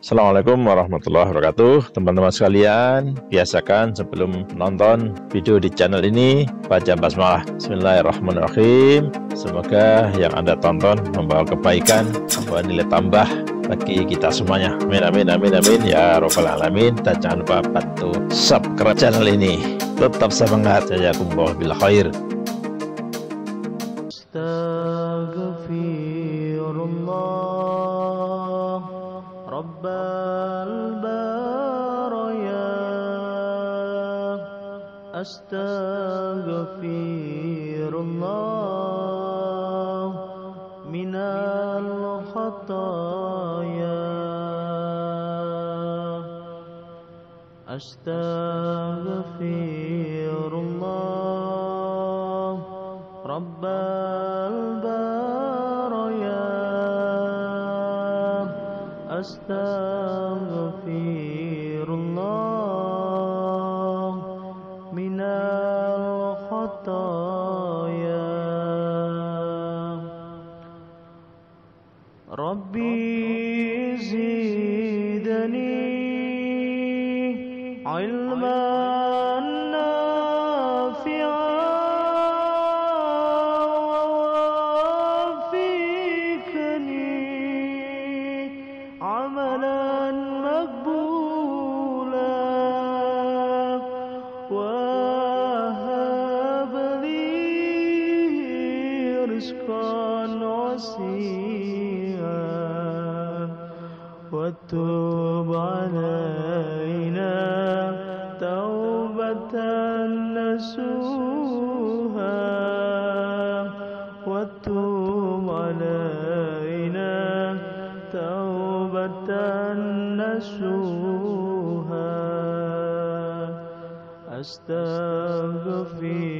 Assalamualaikum warahmatullahi wabarakatuh. Teman-teman sekalian Biasakan sebelum nonton video di channel ini Baca basmalah. Bismillahirrahmanirrahim. Semoga yang anda tonton Membawa kebaikan Membawa nilai tambah bagi kita semuanya. Amin amin amin amin. Ya robbal alamin. Dan jangan lupa bantu subscribe channel ini. Tetap semangat. Jazakumullah bila khair أستغفر الله من الخطايا. أستغفر الله. رب أستغفر الله من الخطايا. ربي زدني علما. وتب علينا. توبة نسوها وتب علينا. توبة نسوها. أستغفر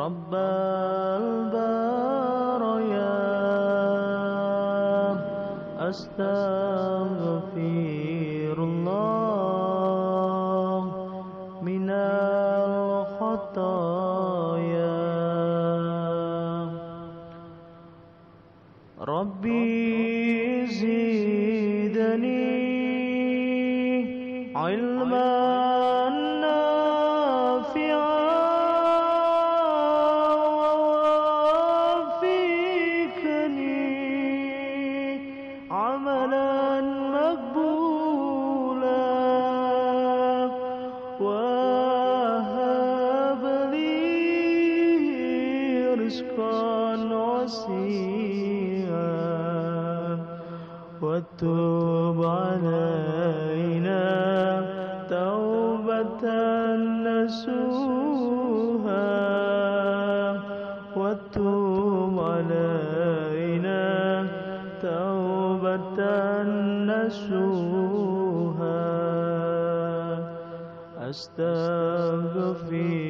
رب البرايا أستغفر الله من الخطايا. ربي زدني علما. وسيعا وتب علينا توبة نسوها وتب علينا توبة نسوها. أستغفر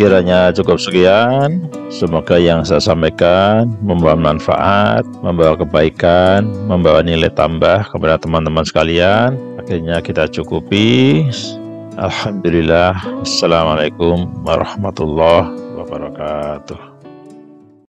Kiranya cukup sekian. Semoga yang saya sampaikan membawa manfaat, membawa kebaikan, membawa nilai tambah kepada teman-teman sekalian. Akhirnya kita cukupi. Alhamdulillah. Assalamualaikum warahmatullahi wabarakatuh.